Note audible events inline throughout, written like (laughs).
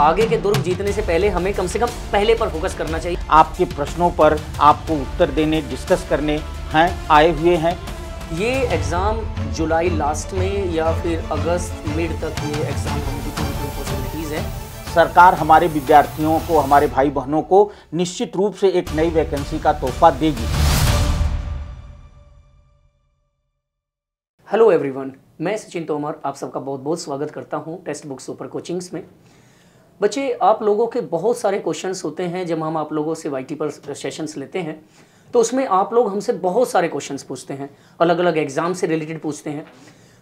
आगे के दुर्ग जीतने से पहले हमें कम से कम पहले पर फोकस करना चाहिए। आपके प्रश्नों पर आपको उत्तर देने डिस्कस करने हैं आए हुए हैं। ये एग्ज़ाम जुलाई लास्ट में या फिर अगस्त मिड तक ये एग्ज़ाम होने की पॉसिबिलिटीज़ है सरकार हमारे विद्यार्थियों को हमारे भाई बहनों को निश्चित रूप से एक नई वैकेंसी का तोहफा देगी। हेलो एवरीवन मैं सचिन तोमर आप सबका बहुत बहुत स्वागत करता हूँ टेक्स्ट बुक सुपर कोचिंग्स में। बच्चे, आप लोगों के बहुत सारे क्वेश्चंस होते हैं, जब हम आप लोगों से वाईटी पर सेशंस लेते हैं तो उसमें आप लोग हमसे बहुत सारे क्वेश्चंस पूछते हैं अलग अलग एग्ज़ाम से रिलेटेड पूछते हैं।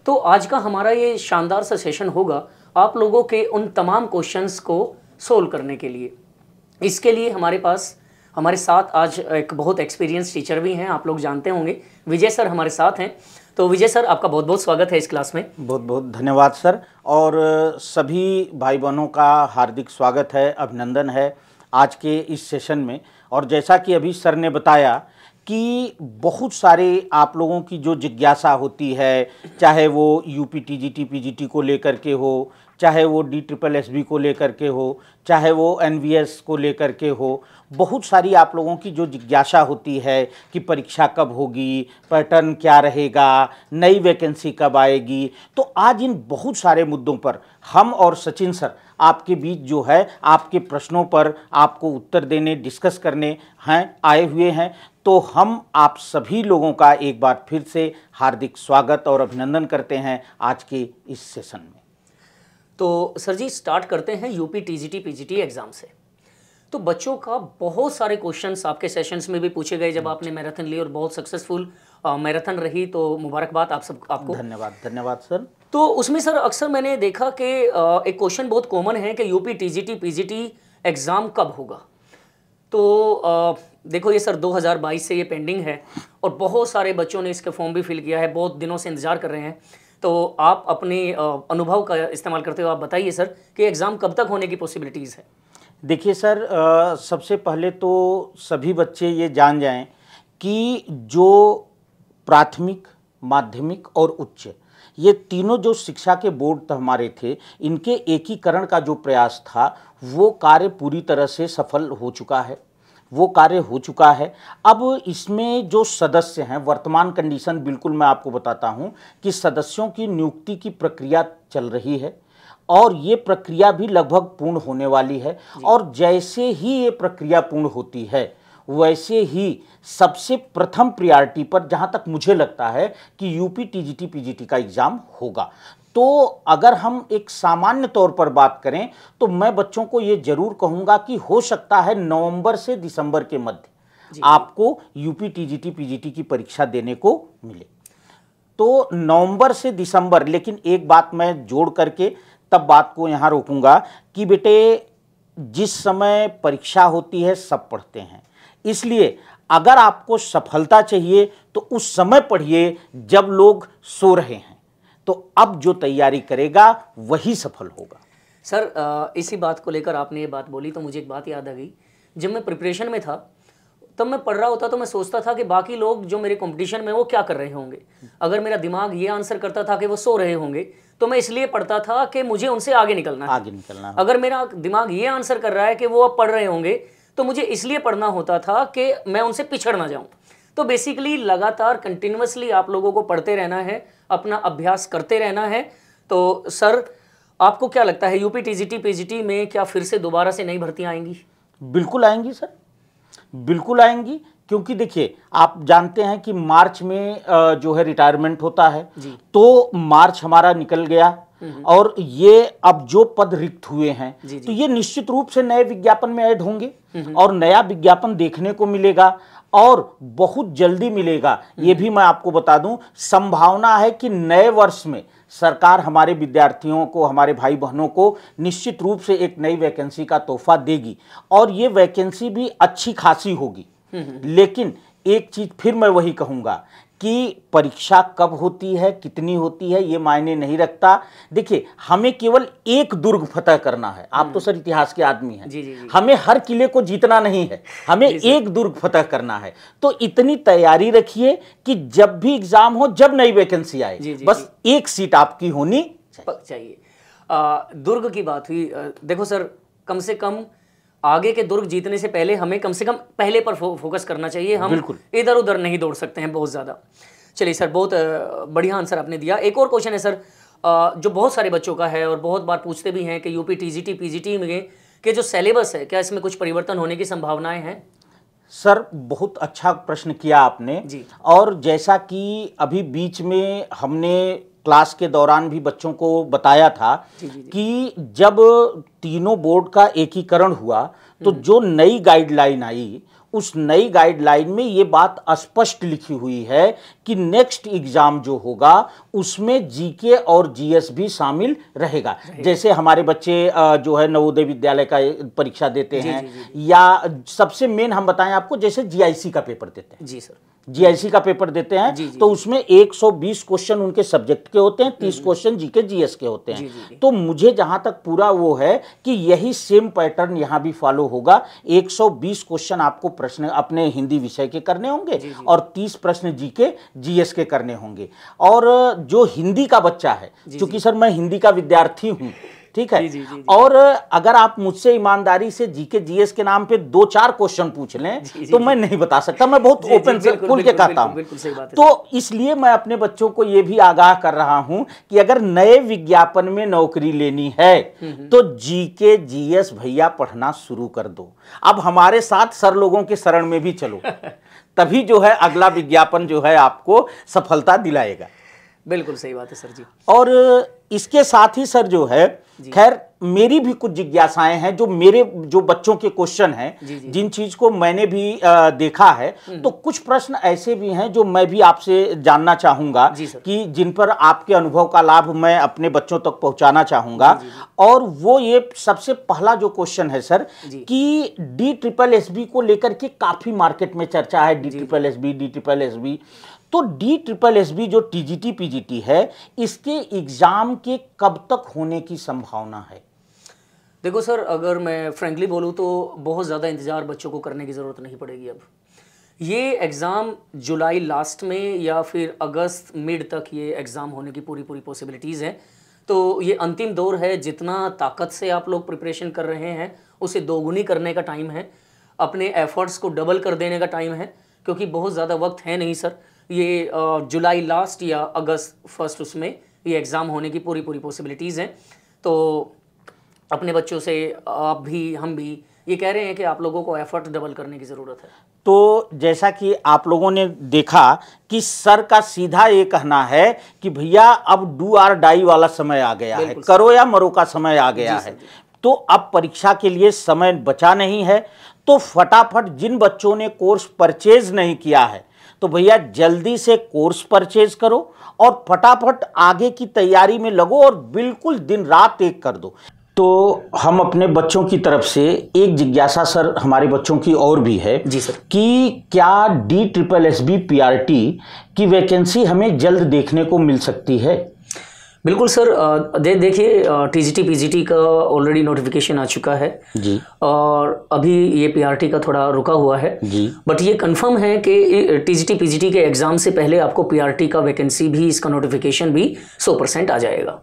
तो आज का हमारा ये शानदार सा सेशन होगा, आप लोगों के उन तमाम क्वेश्चंस को सोल्व करने के लिए। इसके लिए हमारे पास, हमारे साथ आज एक बहुत एक्सपीरियंस टीचर भी हैं, आप लोग जानते होंगे। विजय सर हमारे साथ हैं। तो विजय सर, आपका बहुत बहुत स्वागत है इस क्लास में। बहुत बहुत धन्यवाद सर, और सभी भाई बहनों का हार्दिक स्वागत है, अभिनंदन है आज के इस सेशन में। और जैसा कि अभी सर ने बताया कि बहुत सारे आप लोगों की जो जिज्ञासा होती है, चाहे वो U P T G T P G T को लेकर के हो, चाहे वो डी ट्रिपल एस बी को लेकर के हो, चाहे वो एन वी एस को लेकर के हो बहुत सारी आप लोगों की जो जिज्ञासा होती है कि परीक्षा कब होगी, पैटर्न क्या रहेगा, नई वैकेंसी कब आएगी तो आज इन बहुत सारे मुद्दों पर हम और सचिन सर आपके बीच जो है, आपके प्रश्नों पर आपको उत्तर देने, डिस्कस करने हैं, आए हुए हैं। तो हम आप सभी लोगों का एक बार फिर से हार्दिक स्वागत और अभिनंदन करते हैं आज के इस सेशन में। तो सर जी स्टार्ट करते हैं यूपी टीजीटी पीजीटी एग्ज़ाम से। तो बच्चों का बहुत सारे क्वेश्चंस आपके सेशंस में भी पूछे गए जब आपने मैराथन ली और बहुत सक्सेसफुल मैराथन रही तो मुबारकबाद आप सब आपको। धन्यवाद धन्यवाद सर तो उसमें सर अक्सर मैंने देखा कि एक क्वेश्चन बहुत कॉमन है कि यूपी टीजीटी पीजीटी एग्ज़ाम कब होगा? तो आ, देखो ये सर 2022 से ये पेंडिंग है और बहुत सारे बच्चों ने इसका फॉर्म भी फिल किया है बहुत दिनों से इंतज़ार कर रहे हैं। तो आप अपने अनुभव का इस्तेमाल करते हुए आप बताइए सर कि एग्ज़ाम कब तक होने की पॉसिबिलिटीज़ है? देखिए सर आ, सबसे पहले तो सभी बच्चे ये जान जाएँ कि जो प्राथमिक माध्यमिक और उच्च ये तीनों जो शिक्षा के बोर्ड हमारे थे इनके एकीकरण का जो प्रयास था वो कार्य पूरी तरह से सफल हो चुका है। वो कार्य हो चुका है। अब इसमें जो सदस्य हैं वर्तमान कंडीशन बिल्कुल मैं आपको बताता हूँ कि सदस्यों की नियुक्ति की प्रक्रिया चल रही है। और ये प्रक्रिया भी लगभग पूर्ण होने वाली है और जैसे ही ये प्रक्रिया पूर्ण होती है वैसे ही सबसे प्रथम प्रियरिटी पर जहाँ तक मुझे लगता है कि यूपी टीजीटी पीजीटी का एग्ज़ाम होगा। तो अगर हम एक सामान्य तौर पर बात करें तो मैं बच्चों को ये ज़रूर कहूँगा कि हो सकता है नवंबर से दिसंबर के मध्य आपको यूपी टीजीटी पीजीटी की परीक्षा देने को मिले। तो नवंबर से दिसंबर लेकिन एक बात मैं जोड़ करके तब बात को यहाँ रोकूँगा कि बेटे, जिस समय परीक्षा होती है, सब पढ़ते हैं। इसलिए अगर आपको सफलता चाहिए तो उस समय पढ़िए जब लोग सो रहे हैं। तो अब जो तैयारी करेगा, वही सफल होगा। सर इसी बात को लेकर आपने ये बात बोली तो मुझे एक बात याद आ गई। जब मैं प्रिपरेशन में था तब मैं पढ़ रहा होता तो मैं सोचता था कि बाकी लोग जो मेरे कंपटीशन में वो क्या कर रहे होंगे? अगर मेरा दिमाग ये आंसर करता था कि वो सो रहे होंगे तो मैं इसलिए पढ़ता था कि मुझे उनसे आगे निकलना है। आगे निकलना अगर मेरा दिमाग ये आंसर कर रहा है कि वो अब पढ़ रहे होंगे तो मुझे इसलिए पढ़ना होता था कि मैं उनसे पिछड़ ना जाऊँ। तो बेसिकली लगातार कंटिन्यूसली आप लोगों को पढ़ते रहना है अपना अभ्यास करते रहना है। तो सर आपको क्या लगता है यूपी टीजीटी पीजीटी में क्या फिर से दोबारा से नई भर्तियाँ आएँगी? बिल्कुल आएँगी सर। बिल्कुल आएँगी क्योंकि देखिए आप जानते हैं कि मार्च में जो है रिटायरमेंट होता है तो मार्च हमारा निकल गया और ये अब जो पद रिक्त हुए हैं जी जी। तो ये निश्चित रूप से नए विज्ञापन में ऐड होंगे और नया विज्ञापन देखने को मिलेगा और बहुत जल्दी मिलेगा। ये भी मैं आपको बता दूँ संभावना है कि नए वर्ष में सरकार हमारे विद्यार्थियों को हमारे भाई बहनों को निश्चित रूप से एक नई वैकेंसी का तोहफा देगी और ये वैकेंसी भी अच्छी खासी होगी। लेकिन एक चीज़ फिर मैं वही कहूँगा कि परीक्षा कब होती है कितनी होती है ये मायने नहीं रखता। देखिए हमें केवल एक दुर्ग फतह करना है। आप तो सर इतिहास के आदमी हैं। जी, जी, जी। हमें हर किले को जीतना नहीं है। हमें (laughs) एक दुर्ग फतह करना है। तो इतनी तैयारी रखिए कि जब भी एग्ज़ाम हो जब नई वैकेंसी आए जी, जी, बस एक सीट आपकी होनी चाहिए चाहिए। आ, दुर्ग की बात हुई। देखो सर कम से कम आगे के दुर्ग जीतने से पहले हमें कम से कम पहले पर फो, फोकस करना चाहिए। हम इधर उधर नहीं दौड़ सकते हैं बहुत ज़्यादा। चलिए सर बहुत बढ़िया आंसर आपने दिया। एक और क्वेश्चन है सर जो बहुत सारे बच्चों का है और बहुत बार पूछते भी हैं कि यूपी टीजीटी पीजीटी में के जो सिलेबस है क्या इसमें कुछ परिवर्तन होने की संभावनाएँ हैं? सर बहुत अच्छा प्रश्न किया आपने। जी। और जैसा कि अभी बीच में हमने क्लास के दौरान भी बच्चों को बताया था जी, जी, जी। कि जब तीनों बोर्ड का एकीकरण हुआ तो हम्म। जो नई गाइडलाइन आई उस नई गाइडलाइन में ये बात स्पष्ट लिखी हुई है कि नेक्स्ट एग्ज़ाम जो होगा उसमें जीके और जीएस भी शामिल रहेगा। जैसे हमारे बच्चे जो है नवोदय विद्यालय का परीक्षा देते जी, हैं जी, जी, या सबसे मेन हम बताएँ आपको जैसे जीआईसी का पेपर देते हैं। जी सर। जीआईसी का पेपर देते हैं जी, जी, तो उसमें 120 क्वेश्चन उनके सब्जेक्ट के होते हैं 30 क्वेश्चन जीके जीएस के होते हैं। जी, जी। तो मुझे जहाँ तक पूरा वो है कि यही सेम पैटर्न यहाँ भी फॉलो होगा। 120 क्वेश्चन आपको प्रश्न अपने हिंदी विषय के करने होंगे जी, जी। और 30 प्रश्न जीके जीएस के करने होंगे। और जो हिंदी का बच्चा है चूँकि सर मैं हिंदी का विद्यार्थी हूँ ठीक है? जी, जी, जी, जी। और अगर आप मुझसे ईमानदारी से जीके जीएस के नाम पे दो चार क्वेश्चन पूछ लें जी, जी, तो मैं नहीं बता सकता। मैं बहुत ओपन से खुल के कहता हूँ। है। तो इसलिए मैं अपने बच्चों को ये भी आगाह कर रहा हूँ कि अगर नए विज्ञापन में नौकरी लेनी है तो जीके जीएस भैया पढ़ना शुरू कर दो। अब हमारे साथ सर लोगों के शरण में भी चलो। (laughs) तभी जो है अगला विज्ञापन जो है आपको सफलता दिलाएगा। बिल्कुल सही बात है सर जी। और इसके साथ ही सर जो है खैर मेरी भी कुछ जिज्ञासाएँ हैं जो मेरे जो बच्चों के क्वेश्चन हैं जी, जी। जिन चीज़ को मैंने भी अ, देखा है। हम्म। तो कुछ प्रश्न ऐसे भी हैं जो मैं भी आपसे जानना चाहूँगा कि जिन पर आपके अनुभव का लाभ मैं अपने बच्चों तक पहुंचाना चाहूँगा। और वो ये सबसे पहला जो क्वेश्चन है सर जी। कि डी ट्रिपल एस बी को लेकर के काफ़ी मार्केट में चर्चा है। D triple S B D triple S B तो डी ट्रिपल एस बी जो टीजीटी पीजीटी है, इसके एग्ज़ाम के कब तक होने की संभावना है? देखो सर, अगर मैं फ्रेंकली बोलूँ तो बहुत ज़्यादा इंतज़ार बच्चों को करने की ज़रूरत नहीं पड़ेगी अब। ये एग्ज़ाम जुलाई लास्ट में या फिर अगस्त मिड तक ये एग्ज़ाम होने की पूरी पूरी पॉसिबिलिटीज़ हैं। तो ये अंतिम दौर है, जितना ताकत से आप लोग प्रिपरेशन कर रहे हैं, उसे दोगुनी करने का टाइम है। अपने एफर्ट्स को डबल कर देने का टाइम है, क्योंकि बहुत ज़्यादा वक्त है नहीं, सर। ये जुलाई लास्ट या अगस्त फ़र्स्ट उसमें ये एग्ज़ाम होने की पूरी पूरी पॉसिबिलिटीज़ हैं। तो अपने बच्चों से आप भी हम भी ये कह रहे हैं कि आप लोगों को एफर्ट डबल करने की ज़रूरत है। तो जैसा कि आप लोगों ने देखा कि सर का सीधा ये कहना है कि भैया अब डू आर डाई वाला समय आ गया है। करो या मरो का समय आ गया है। तो अब परीक्षा के लिए समय बचा नहीं है। तो फटाफट जिन बच्चों ने कोर्स परचेज नहीं किया है तो भैया जल्दी से कोर्स परचेज करो और फटाफट आगे की तैयारी में लगो और बिल्कुल दिन रात एक कर दो। तो हम अपने बच्चों की तरफ़ से एक जिज्ञासा सर हमारे बच्चों की और भी है जी सर। कि क्या D triple S B P R T की वैकेंसी हमें जल्द देखने को मिल सकती है? बिल्कुल सर दे देखिए टीजीटी पीजीटी का ऑलरेडी नोटिफिकेशन आ चुका है। जी। और अभी ये पीआरटी का थोड़ा रुका हुआ है। जी। बट ये कंफर्म है कि टीजीटी पीजीटी के एग्ज़ाम से पहले आपको पीआरटी का वैकेंसी भी इसका नोटिफिकेशन भी 100 परसेंट आ जाएगा।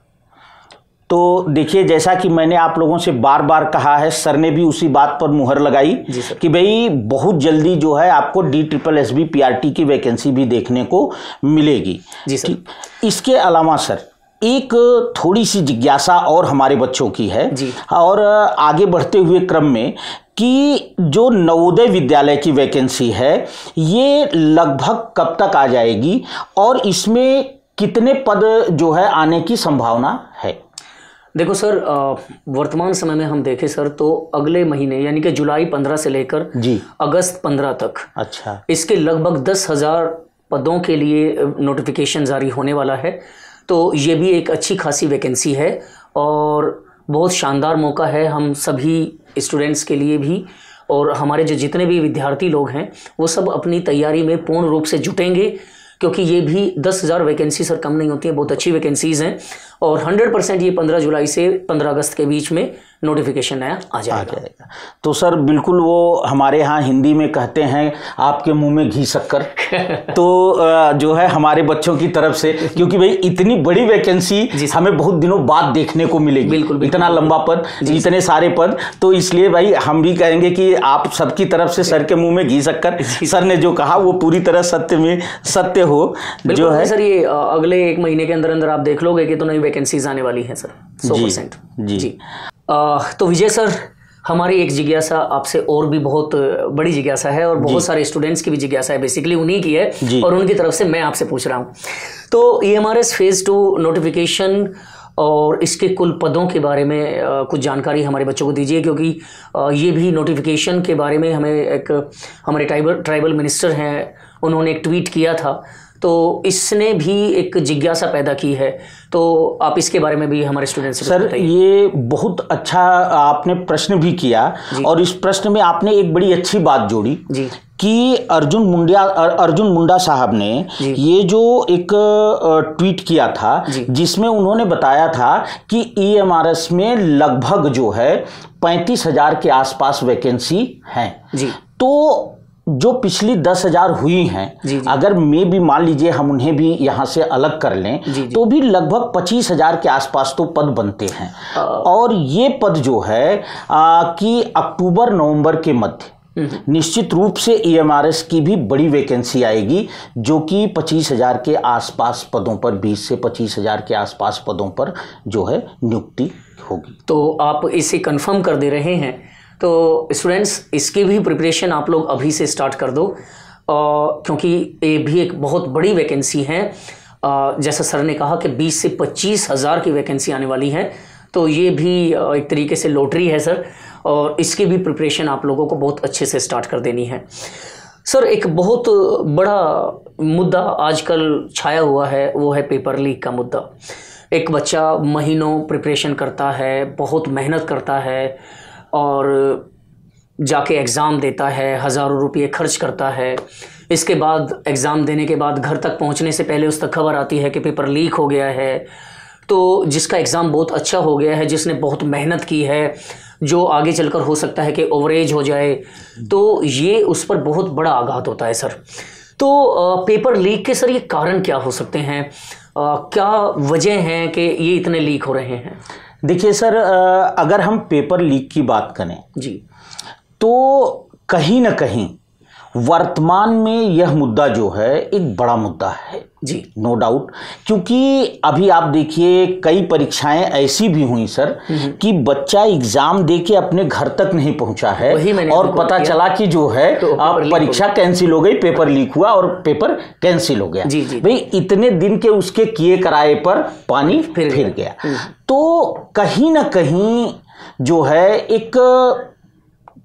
तो देखिए जैसा कि मैंने आप लोगों से बार बार कहा है सर ने भी उसी बात पर मुहर लगाई कि भाई बहुत जल्दी जो है आपको D triple S B P R T की वैकेंसी भी देखने को मिलेगी। जी सर। इसके अलावा सर एक थोड़ी सी जिज्ञासा और हमारे बच्चों की है जी। और आगे बढ़ते हुए क्रम में कि जो नवोदय विद्यालय की वैकेंसी है ये लगभग कब तक आ जाएगी और इसमें कितने पद जो है आने की संभावना है? देखो सर वर्तमान समय में हम देखें सर तो अगले महीने यानी कि जुलाई 15 से लेकर जी। अगस्त 15 तक अच्छा। इसके लगभग दस हज़ार पदों के लिए नोटिफिकेशन जारी होने वाला है। तो ये भी एक अच्छी खासी वैकेंसी है और बहुत शानदार मौका है हम सभी स्टूडेंट्स के लिए भी और हमारे जो जितने भी विद्यार्थी लोग हैं, वो सब अपनी तैयारी में पूर्ण रूप से जुटेंगे, क्योंकि ये भी दस हज़ार वैकेंसी सर कम नहीं होती हैं, बहुत अच्छी वैकेंसीज़ हैं। और 100 परसेंट ये 15 जुलाई से 15 अगस्त के बीच में नोटिफिकेशन नया आ आ जाएगा। जाएगा तो सर बिल्कुल वो हमारे यहाँ हिंदी में कहते हैं आपके मुँह में घी शक्कर। (laughs) तो जो है हमारे बच्चों की तरफ़ से क्योंकि भाई इतनी बड़ी वैकेंसी हमें बहुत दिनों बाद देखने को मिलेगी। बिल्कुल, बिल्कुल, इतना लंबा पद इतने सारे पद। तो इसलिए भाई हम भी कहेंगे कि आप सबकी तरफ़ से सर के मुँह में घी शक्कर। सर। ने जो कहा वो पूरी तरह सत्य में सत्य हो जो है। सर ये अगले एक महीने के अंदर अंदर आप देख लोगे कि तो नई वैकेंसीज आने वाली हैं सर सौ परसेंट। जी। जी। अ, तो विजय सर हमारी एक जिज्ञासा आपसे और भी बहुत बड़ी जिज्ञासा है और बहुत सारे स्टूडेंट्स की भी जिज्ञासा है बेसिकली उन्हीं की है और उनकी तरफ़ से मैं आपसे पूछ रहा हूँ। तो E M R S phase two notification और इसके कुल पदों के बारे में अ, कुछ जानकारी हमारे बच्चों को दीजिए क्योंकि अ, ये भी नोटिफिकेशन के बारे में हमें एक हमारे ट्राइबल ट्राइबल मिनिस्टर हैं उन्होंने एक ट्वीट किया था तो इसने भी एक जिज्ञासा पैदा की है। तो आप इसके बारे में भी हमारे स्टूडेंट्स सर ये बहुत अच्छा आपने प्रश्न भी किया और इस प्रश्न में आपने एक बड़ी अच्छी बात जोड़ी जी। कि अर्जुन मुंडिया अर्जुन मुंडा साहब ने ये जो एक ट्वीट किया था जिसमें उन्होंने बताया था कि ईएमआरएस में लगभग जो है पैंतीस हज़ार के आसपास वैकेंसी हैं। जी। तो जो पिछली दस हज़ार हुई हैं जी, जी। अगर मे भी मान लीजिए हम उन्हें भी यहाँ से अलग कर लें जी, जी। तो भी लगभग पच्चीस हज़ार के आसपास तो पद बनते हैं और ये पद जो है आ, कि अक्टूबर नवंबर के मध्य निश्चित रूप से ईएमआरएस की भी बड़ी वैकेंसी आएगी जो कि पच्चीस हज़ार के आसपास पदों पर बीस से पच्चीस हज़ार के आसपास पदों पर जो है नियुक्ति होगी तो आप इसे कंफर्म कर दे रहे हैं तो स्टूडेंट्स इसकी भी प्रिपरेशन आप लोग अभी से स्टार्ट कर दो। अ, क्योंकि ये भी एक बहुत बड़ी वैकेंसी है। जैसा सर ने कहा कि 20 से पच्चीस हज़ार की वैकेंसी आने वाली है। तो ये भी एक तरीके से लॉटरी है सर और इसकी भी प्रिपरेशन आप लोगों को बहुत अच्छे से स्टार्ट कर देनी है। सर एक बहुत बड़ा मुद्दा आजकल छाया हुआ है वो है पेपर लीक का मुद्दा। एक बच्चा महीनों प्रिपरेशन करता है बहुत मेहनत करता है। और जाके एग्ज़ाम देता है, हज़ारों रुपये खर्च करता है। इसके बाद एग्ज़ाम देने के बाद घर तक पहुँचने से पहले उस तक खबर आती है कि पेपर लीक हो गया है। तो जिसका एग्ज़ाम बहुत अच्छा हो गया है, जिसने बहुत मेहनत की है, जो आगे चलकर हो सकता है कि ओवरेज हो जाए तो ये उस पर बहुत बड़ा आघात होता है, सर। तो पेपर लीक के सर ये कारण क्या हो सकते हैं? क्या वजह हैं कि ये इतने लीक हो रहे हैं? देखिए सर अगर हम पेपर लीक की बात करें जी। तो कहीं ना कहीं वर्तमान में यह मुद्दा जो है एक बड़ा मुद्दा है। जी। नो डाउट क्योंकि अभी आप देखिए कई परीक्षाएँ ऐसी भी हुई सर कि बच्चा एग्ज़ाम दे के अपने घर तक नहीं पहुँचा है और पता चला कि जो है तो आप परीक्षा कैंसिल हो गई पेपर लीक हुआ और पेपर कैंसिल हो गया। जी, जी। भाई इतने दिन के उसके किए कराए पर पानी फिर फिर गया। तो कहीं ना कहीं जो है एक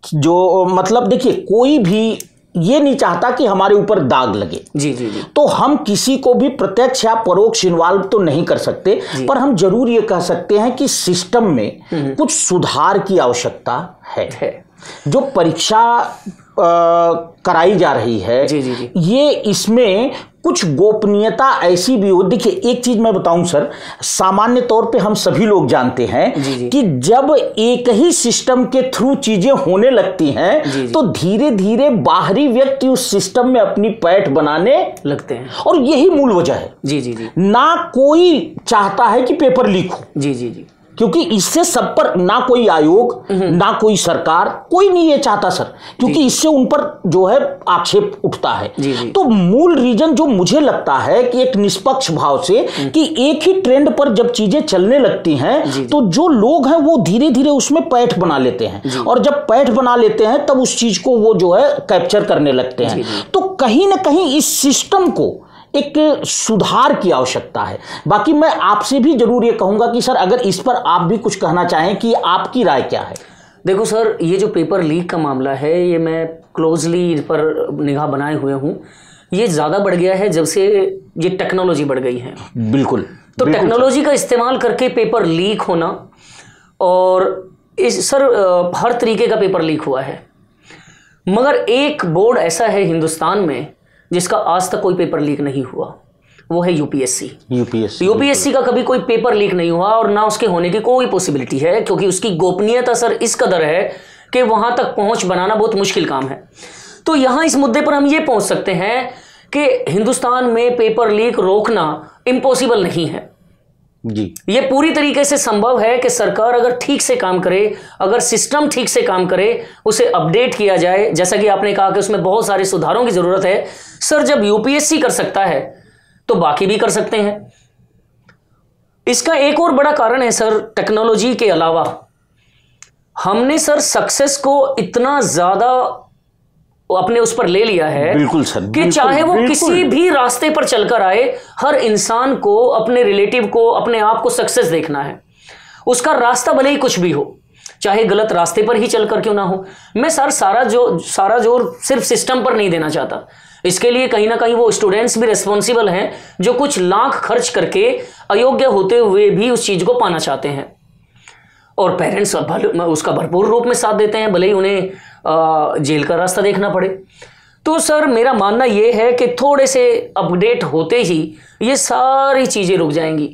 जो मतलब देखिए कोई भी ये नहीं चाहता कि हमारे ऊपर दाग लगे। जी जी जी। तो हम किसी को भी प्रत्यक्ष या परोक्ष इन्वॉल्व तो नहीं कर सकते पर हम ज़रूर ये कह सकते हैं कि सिस्टम में कुछ सुधार की आवश्यकता है। है। जो परीक्षा कराई जा रही है जी, जी, जी। ये इसमें कुछ गोपनीयता ऐसी भी हो। देखिए एक चीज़ मैं बताऊँ सर सामान्य तौर पे हम सभी लोग जानते हैं जी, जी। कि जब एक ही सिस्टम के थ्रू चीज़ें होने लगती हैं जी। तो धीरे धीरे बाहरी व्यक्ति उस सिस्टम में अपनी पैठ बनाने लगते हैं। और यही मूल वजह है। जी जी जी। ना कोई चाहता है कि पेपर लीक हो। जी जी जी। क्योंकि इससे सब पर ना कोई आयोग ना कोई सरकार कोई नहीं ये चाहता सर। क्योंकि इससे उन पर जो है आक्षेप उठता है। जी, जी। तो मूल रीजन जो मुझे लगता है कि एक निष्पक्ष भाव से कि एक ही ट्रेंड पर जब चीज़ें चलने लगती हैं। तो जो लोग हैं वो धीरे धीरे उसमें पैठ बना लेते हैं। और जब पैठ बना लेते हैं तब उस चीज़ को वो जो है कैप्चर करने लगते हैं। तो कहीं ना कहीं इस सिस्टम को एक सुधार की आवश्यकता है। बाकी मैं आपसे भी ज़रूर ये कहूँगा कि सर अगर इस पर आप भी कुछ कहना चाहें कि आपकी राय क्या है? देखो सर ये जो पेपर लीक का मामला है ये मैं क्लोजली इस पर निगाह बनाए हुए हूँ। ये ज़्यादा बढ़ गया है जब से ये टेक्नोलॉजी बढ़ गई है। बिल्कुल तो टेक्नोलॉजी का इस्तेमाल करके पेपर लीक होना और इस सर हर तरीके का पेपर लीक हुआ है। मगर एक बोर्ड ऐसा है हिंदुस्तान में जिसका आज तक कोई पेपर लीक नहीं हुआ। वो है यूपीएससी यूपीएससी यूपीएससी का कभी कोई पेपर लीक नहीं हुआ और ना उसके होने की कोई पॉसिबिलिटी है क्योंकि उसकी गोपनीयता सर इस कदर है कि वहाँ तक पहुँच बनाना बहुत मुश्किल काम है। तो यहाँ इस मुद्दे पर हम ये पहुँच सकते हैं कि हिंदुस्तान में पेपर लीक रोकना इम्पॉसिबल नहीं है। जी। ये पूरी तरीके से संभव है कि सरकार अगर ठीक से काम करे, अगर सिस्टम ठीक से काम करे, उसे अपडेट किया जाए। जैसा कि आपने कहा कि उसमें बहुत सारे सुधारों की ज़रूरत है। सर, जब यूपीएससी कर सकता है तो बाकी भी कर सकते हैं। इसका एक और बड़ा कारण है सर, टेक्नोलॉजी के अलावा। हमने सर, सक्सेस को इतना ज़्यादा अपने उस पर ले लिया है बिल्कुल सर कि चाहे वो किसी भी रास्ते पर चलकर आए हर इंसान को अपने रिलेटिव को अपने आप को सक्सेस देखना है। उसका रास्ता भले ही कुछ भी हो चाहे गलत रास्ते पर ही चलकर क्यों ना हो। मैं सर सारा जो सारा ज़ोर सिर्फ़ सिस्टम पर नहीं देना चाहता। इसके लिए कहीं ना कहीं वो स्टूडेंट्स भी रिस्पॉन्सिबल हैं जो कुछ लाख खर्च करके अयोग्य होते हुए भी उस चीज़ को पाना चाहते हैं। और पेरेंट्स उसका भरपूर रूप में साथ देते हैं भले ही उन्हें जेल का रास्ता देखना पड़े। तो सर मेरा मानना यह है कि थोड़े से अपडेट होते ही ये सारी चीज़ें रुक जाएँगी।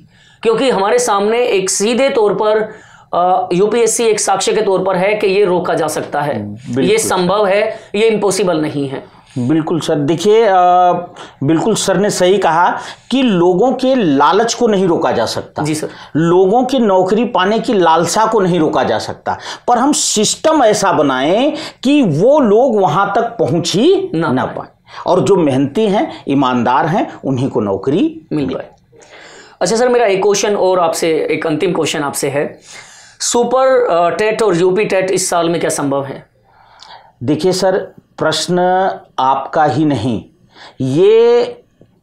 क्योंकि हमारे सामने एक सीधे तौर पर यूपीएससी एक साक्ष्य के तौर पर है कि ये रोका जा सकता है। बिल्कुल ये संभव है ये इम्पॉसिबल नहीं है। बिल्कुल सर देखिए बिल्कुल सर ने सही कहा कि लोगों के लालच को नहीं रोका जा सकता। जी सर। लोगों की नौकरी पाने की लालसा को नहीं रोका जा सकता। पर हम सिस्टम ऐसा बनाएँ कि वो लोग वहाँ तक पहुँच ही ना ना पाए। और जो मेहनती हैं ईमानदार हैं उन्हीं को नौकरी मिल पाए। अच्छा सर मेरा एक क्वेश्चन और आपसे एक अंतिम क्वेश्चन आपसे है। सुपर टेट और यूपी टेट इस साल में क्या संभव है? देखिए सर प्रश्न आपका ही नहीं ये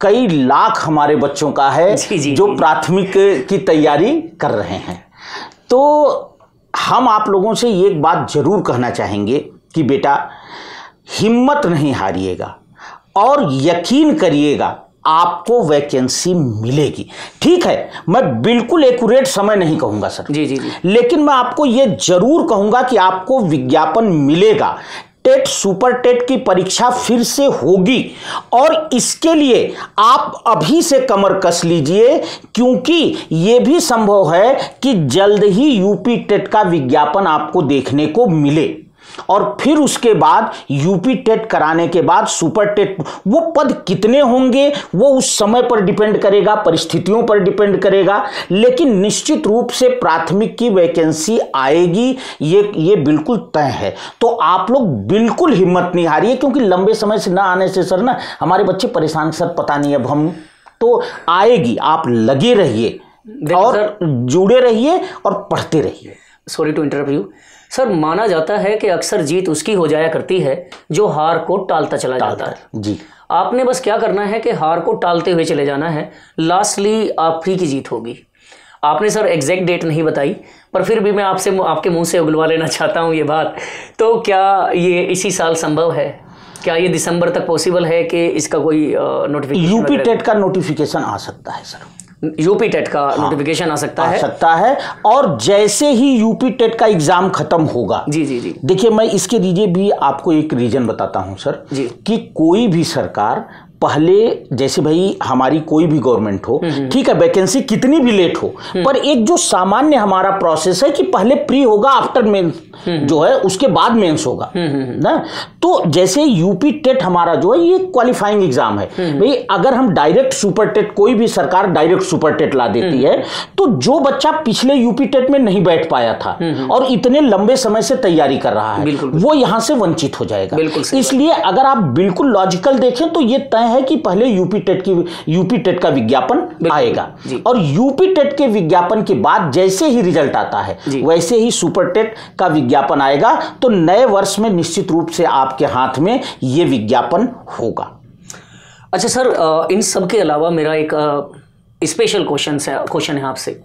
कई लाख हमारे बच्चों का है (laughs) जी, जी, जो प्राथमिक की तैयारी कर रहे हैं। तो हम आप लोगों से एक बात ज़रूर कहना चाहेंगे कि बेटा हिम्मत नहीं हारिएगा और यकीन करिएगा आपको वैकेंसी मिलेगी। ठीक है मैं बिल्कुल एक्यूरेट समय नहीं कहूँगा सर। जी जी जी। लेकिन मैं आपको यह ज़रूर कहूँगा कि आपको विज्ञापन मिलेगा। टेट, सुपर टेट की परीक्षा फिर से होगी। और इसके लिए आप अभी से कमर कस लीजिए, क्योंकि यह भी संभव है कि जल्द ही यूपी टेट का विज्ञापन आपको देखने को मिले। और फिर उसके बाद यूपी टेट कराने के बाद सुपर टेट वो पद कितने होंगे वो उस समय पर डिपेंड करेगा परिस्थितियों पर डिपेंड करेगा लेकिन निश्चित रूप से प्राथमिक की वैकेंसी आएगी ये ये बिल्कुल तय है। तो आप लोग बिल्कुल हिम्मत नहीं हारिए क्योंकि लंबे समय से ना आने से सर ना हमारे बच्चे परेशान सर पता नहीं अब हम तो आएगी आप लगे रहिए और जुड़े रहिए और पढ़ते रहिए। Sorry to interrupt you sir माना जाता है कि अक्सर जीत उसकी हो जाया करती है जो हार को टालता चला जाता है। जी। आपने बस क्या करना है कि हार को टालते हुए चले जाना है। लास्टली आप ही की जीत होगी। आपने सर एग्जैक्ट डेट नहीं बताई पर फिर भी मैं आपसे आपके मुँह से उगलवा लेना चाहता हूँ ये बात। तो क्या ये इसी साल संभव है? क्या ये दिसंबर तक पॉसिबल है कि इसका कोई नोटिफिकेशन यूपी टेट का नोटिफिकेशन आ सकता है सर। यूपी टेट का हाँ, नोटिफिकेशन आ सकता आ है। सकता है। और जैसे ही यूपी टेट का एग्ज़ाम खत्म होगा जी जी जी। देखिए मैं इसके लिए भी आपको एक रीजन बताता हूँ सर जी। कि कोई भी सरकार पहले जैसे भाई हमारी कोई भी गवर्नमेंट हो ठीक है वैकेंसी कितनी भी लेट हो पर एक जो सामान्य हमारा प्रोसेस है कि पहले प्री होगा आफ्टर मेंस जो है उसके बाद मेंस होगा ना? तो जैसे यूपी टेट हमारा जो है ये क्वालिफाइंग एग्ज़ाम है। भाई अगर हम डायरेक्ट सुपर टेट कोई भी सरकार डायरेक्ट सुपर टेट ला देती है तो जो बच्चा पिछले यूपी टेट में नहीं बैठ पाया था और इतने लंबे समय से तैयारी कर रहा है वो यहाँ से वंचित हो जाएगा। इसलिए अगर आप बिल्कुल लॉजिकल देखें तो ये तय है कि पहले यूपी टेट की यूपी टेट का विज्ञापन आएगा। और यूपी टेट के विज्ञापन के बाद जैसे ही रिज़ल्ट आता है वैसे ही सुपर टेट का विज्ञापन आएगा तो नए वर्ष में निश्चित रूप से आपके हाथ में ये विज्ञापन होगा। अच्छा सर इन सब के अलावा मेरा एक स्पेशल क्वेश्चन है क्वेश्चन है आपसे।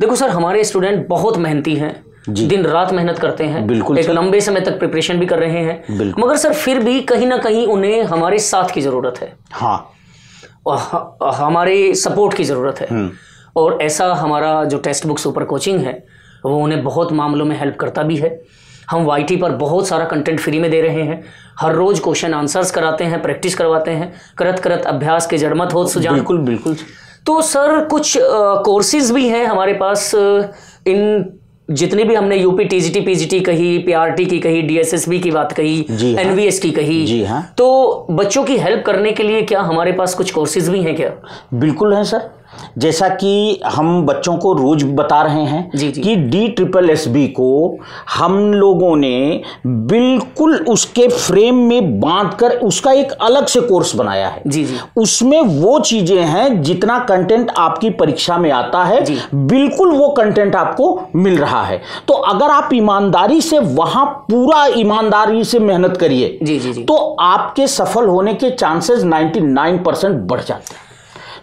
देखो सर हमारे स्टूडेंट बहुत मेहनती हैं। दिन रात मेहनत करते हैं बिल्कुल एक लंबे समय तक प्रिपरेशन भी कर रहे हैं। मगर सर फिर भी कहीं ना कहीं उन्हें हमारे साथ की ज़रूरत है। हाँ। और हमारे सपोर्ट की ज़रूरत है। हम्म। और ऐसा हमारा जो टेक्स्ट बुक सुपर कोचिंग है वो उन्हें बहुत मामलों में हेल्प करता भी है। हम वाईटी पर बहुत सारा कंटेंट फ्री में दे रहे हैं। हर रोज क्वेश्चन आंसर्स कराते हैं प्रैक्टिस करवाते हैं। करत करत अभ्यास के जड़मत हो सुजान। बिल्कुल बिल्कुल। तो सर कुछ कोर्सेज भी हैं हमारे पास इन जितनी भी हमने यूपी टीजीटी पीजीटी कही पीआरटी की कही डीएसएसबी की बात कही हाँ। एनवीएस की कही जी हाँ। तो बच्चों की हेल्प करने के लिए क्या हमारे पास कुछ कोर्सेज भी हैं क्या बिल्कुल हैं सर जैसा कि हम बच्चों को रोज बता रहे हैं जी, जी। कि डी ट्रिपल एस बी को हम लोगों ने बिल्कुल उसके फ्रेम में बांधकर उसका एक अलग से कोर्स बनाया है। जी जी। उसमें वो चीज़ें हैं जितना कंटेंट आपकी परीक्षा में आता है बिल्कुल वो कंटेंट आपको मिल रहा है। तो अगर आप ईमानदारी से वहाँ पूरा ईमानदारी से मेहनत करिए तो आपके सफल होने के चांसेस 99 परसेंट बढ़ जाते हैं।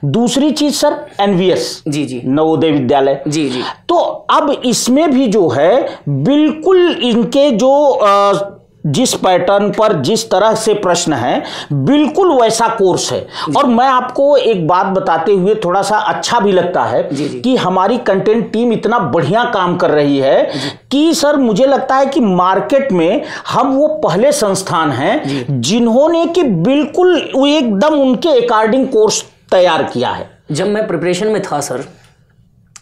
दूसरी चीज़ सर एनवीएस जी जी। नवोदय विद्यालय। जी जी। तो अब इसमें भी जो है बिल्कुल इनके जो अ, जिस पैटर्न पर जिस तरह से प्रश्न है बिल्कुल वैसा कोर्स है। और मैं आपको एक बात बताते हुए थोड़ा सा अच्छा भी लगता है जी, जी। कि हमारी कंटेंट टीम इतना बढ़िया काम कर रही है कि सर मुझे लगता है कि मार्केट में हम वो पहले संस्थान हैं जिन्होंने कि बिल्कुल एकदम उनके अकॉर्डिंग कोर्स तैयार किया है। जब मैं प्रिपरेशन में था सर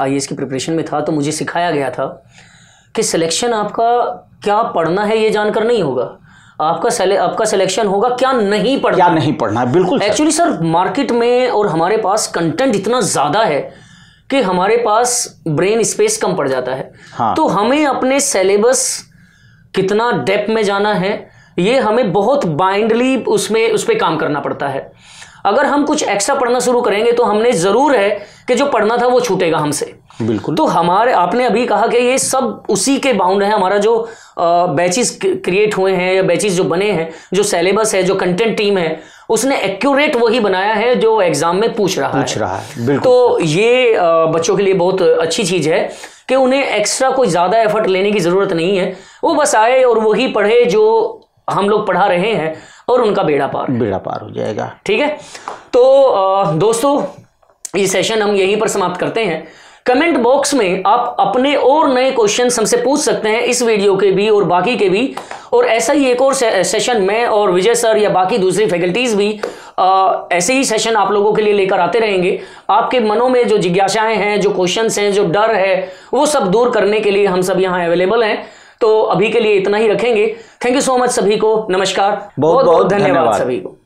आई की प्रिपरेशन में था तो मुझे सिखाया गया था कि सिलेक्शन आपका क्या पढ़ना है ये जानकर नहीं होगा। आपका सेले, आपका सिलेक्शन होगा क्या नहीं पढ़ना क्या नहीं पढ़ना है? बिल्कुल एक्चुअली सर मार्केट में और हमारे पास कंटेंट इतना ज़्यादा है कि हमारे पास ब्रेन स्पेस कम पड़ जाता है। हाँ। तो हमें अपने सिलेबस कितना डेप में जाना है ये हमें बहुत बाइंडली उसमें उस पर काम करना पड़ता है। अगर हम कुछ एक्स्ट्रा पढ़ना शुरू करेंगे तो हमने ज़रूर है कि जो पढ़ना था वो छूटेगा हमसे। बिल्कुल। तो हमारे आपने अभी कहा कि ये सब उसी के बाउंड है हमारा जो बैचेस क्रिएट हुए हैं या बैचेस जो बने हैं जो सिलेबस है जो कंटेंट टीम है उसने एक्यूरेट वही बनाया है जो एग्ज़ाम में पूछ रहा पूछ है। रहा है बिल्कुल। तो ये बच्चों के लिए बहुत अच्छी चीज़ है कि उन्हें एक्स्ट्रा कोई ज़्यादा एफर्ट लेने की ज़रूरत नहीं है। वो बस आए और वही पढ़े जो हम लोग पढ़ा रहे हैं। और उनका बेड़ा पार। बेड़ा पार हो जाएगा। ठीक है? तो दोस्तों ये सेशन हम यहीं पर समाप्त करते हैं। कमेंट बॉक्स में आप अपने और नए क्वेश्चन हमसे पूछ सकते हैं इस वीडियो के भी और बाकी के भी। और ऐसा ही एक और से, सेशन मैं और विजय सर या बाकी दूसरी फैकल्टीज भी अ, ऐसे ही सेशन आप लोगों के लिए लेकर आते रहेंगे। आपके मनों में जो जिज्ञासाएँ हैं जो क्वेश्चंस हैं जो डर है वो सब दूर करने के लिए हम सब यहाँ अवेलेबल हैं। तो अभी के लिए इतना ही रखेंगे। थैंक यू सो मच सभी को। नमस्कार। बहुत बहुत धन्यवाद धन्यवाद। सभी को।